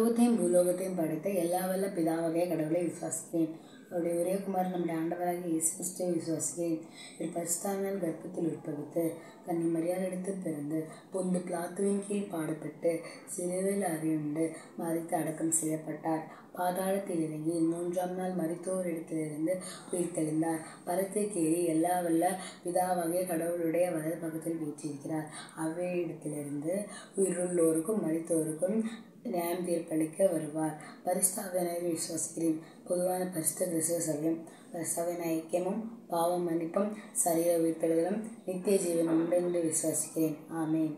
உலகத்தையும் பூலோகத்தையும் படைத்த எல்லா வல்ல பிதாவாகிய கடவுளை விசுவாசித்தேன். அவருடைய ஒரே குமாரன் நம்முடைய ஆண்டவராக இயேசு கிறிஸ்துவை விசுவாசிக்கிறேன். இவர் பரிசுத்தாவினால் கர்ப்பத்தில் உட்பவித்து கன்னி மரியாதை எடுத்து பிறந்து பொந்து பிளாத்துவின் கீழ் பாடுபட்டு சிலுவையில் அறியுண்டு மறித்து அடக்கம் செய்யப்பட்டார். பாதாளத்தில் இறங்கி மூன்றாம் நாள் மறித்தோர் இடத்திலிருந்து உயிர்த்தெழுந்தார். பரத்தை கேறி எல்லா வல்ல பிதாவாகிய கடவுளுடைய வலது பக்கத்தில் வீற்றிருக்கிறார். அவ்வே இடத்திலிருந்து உயிருள்ளோருக்கும் மறித்தோருக்கும் நியாயம் தீர்ப்பளிக்க வருவார். பரிசுத்தாவினை விசுவாசிக்கிறேன். பொதுவான பரிசுத்த கிறிஸ்துவ சபையும் சபைநாயக்கியமும் பாவம் மன்னிப்பும் சரீர உயிர்த்தெழுதலும் நித்திய ஜீவனும் உண்டு என்று விசுவாசிக்கிறேன். ஆமேன்.